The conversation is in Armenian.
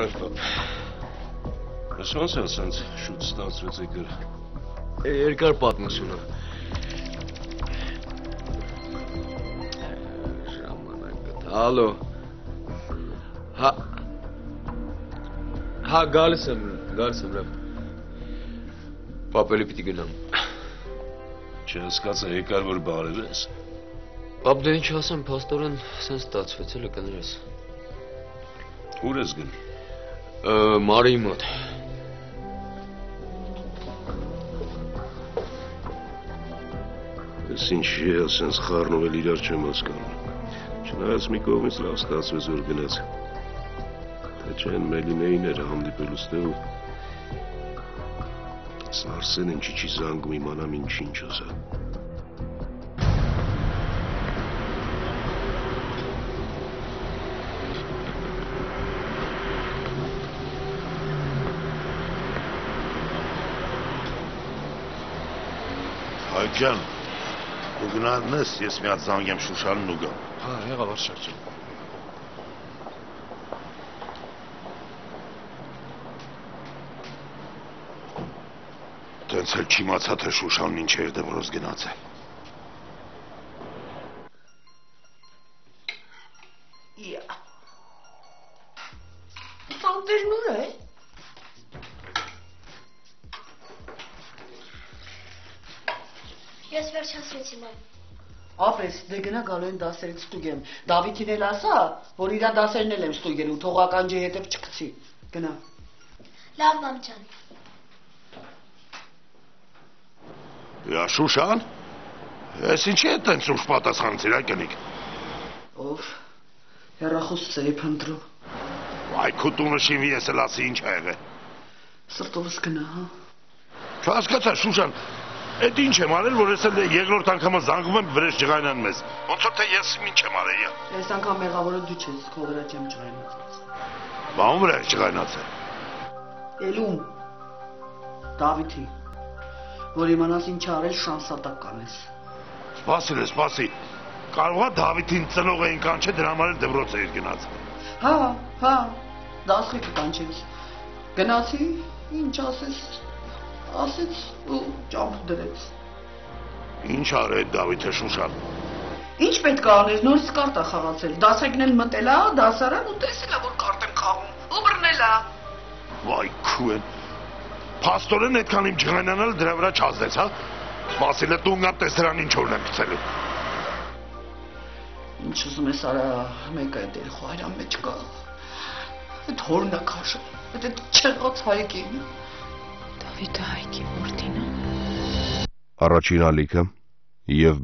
Բարև պապ։ Ես ոնց էլ սենց շուտ ստացվեց եկել։ Երկար պատմություն է։ Ժամանակը։ Հալո։ Հա Հա գալիս եմ, գալիս եմ լավ։ Պապելի պիտի գնամ։ Չհասկացա եկար որ բարև ես։ Պապ դե ինչ ասեմ, փաստորեն սենց ստացվեց էլը կներես։ Ուր ես գնում։ Ը, Մարիի մոտ։ Ես ինչի է սենց խառնվել իրար չեմ հասկանում։ Չնայած մի կողմից լավ ստացվեց որ գնաց։ Թե չեն Մելինեին էր հանդիպելուց դու։ Սարսեն ինչի չի զանգում իմանամ ինչ-ինչ ասա։ Հայկ ջան, դու գնալն ես, ես մի հատ զանգեմ Շուշանն ու գամ։ Հա, եղավ արշակ ջան։ Տենց էլ չիմացա, թե Շուշանն ինչ էր դեպրոց գնացել։ Ja. Տանտերն ուր է։ Ես վերջացրեցի մամ։ Ապես, դե գնա գալու են դասերից ստուգեմ։ Դավիթին էլ ասա, որ իրա դասերն էլ եմ ստուգելու, թողական ջի հետև չգցի։ Գնա։ Լավ մամ ջան։ Յա Շուշան։ Ես ինչի է տենց ուշ պատասխանցիր այ կնիկ։ Ով։ Հերախոսս էի փնտրում։ Այ քո տունը շինվի ես էլ ասի ինչ ա եղել։ Սրտովս գնա, հա։ Չհասկացա Շուշան, Այդ ինչ եմ արել, որ ես էլ երկրորդ անգամը զանգում եմ վրեժ ջղայնան մեզ։ Ոնց որ թե ես ինչ եմ արել։ Այս անգամ մեղավորը դու չես, քո վրա չեմ ջղայնացած։ Բան վրա ջղայնացել։ Էլում։ Դավիթի։ Որ իմանաս ինչ արել շանսատակ կանես։ Սպասիր, սպասի։ Կարողա Դավիթին ծնող էին կանչել դրա համար էլ դպրոց էր գնաց։ Հա, հա, դասրիկը կանչեց։ Գնացի, ինչ ասես, ասեց ու ճամփ դրեց։ Ինչ արել Դավիթը Շուշան։ Ինչ պետք է աներ, նորից կարտ է խաղացել։ Դասակն էլ մտել է, դասարան ու տեսել է, որ կարտ եմ խաղում։ Ու բռնել է։ Վայ քուեն։ Փաստորեն այդքան իմ ջղանանալ դրա վրա չազդեց, հա։ Սպասիլը տունգա տեսրան ինչ օրն եմ գցելու։ Ինչ ուզում ես արա, մեկը այդ երխու հայրան մեջ կա։ Այդ հորն է քաշը։ Այդ այդ չեղած հայկին։ Դավիթը հայկի որդին է։ Առաջին ալիքը եւ